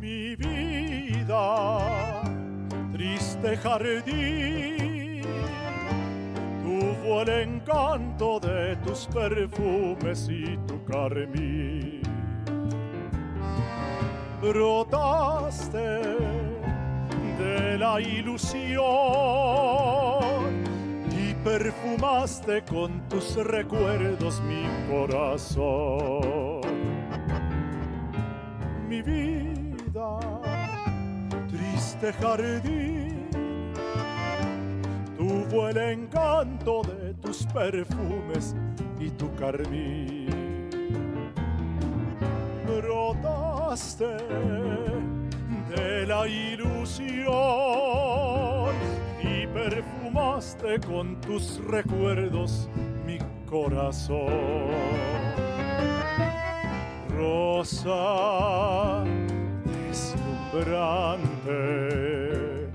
Mi triste jardín, tuvo el encanto de tus perfumes y tu carmín. Brotaste de la ilusión y perfumaste con tus recuerdos mi corazón. Mi vida, triste jardín, tuvo el encanto de tus perfumes y tu carmín. De la ilusión y perfumaste con tus recuerdos mi corazón. Rosa deslumbrante,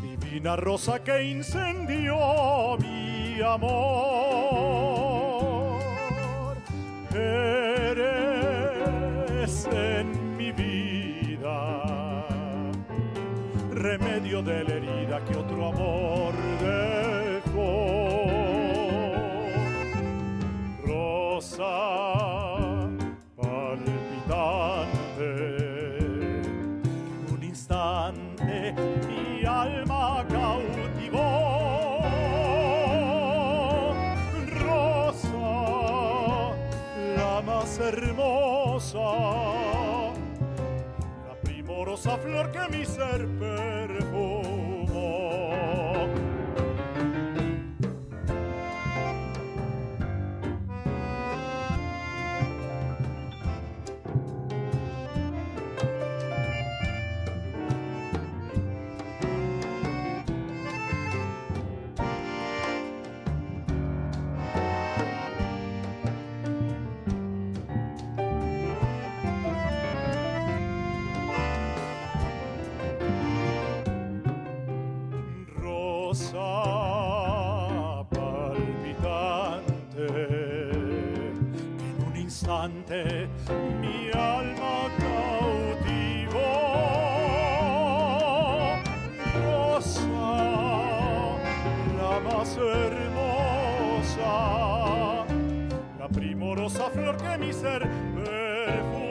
divina rosa que incendió mi amor. Remedio de la herida que otro amor dejó. Rosa palpitante, un instante mi alma cautivó. Rosa, la más hermosa, la primorosa flor que mi ser perfumó. instante mi alma cautivó. Rosa, la más hermosa, la primorosa flor que mi ser perfumó.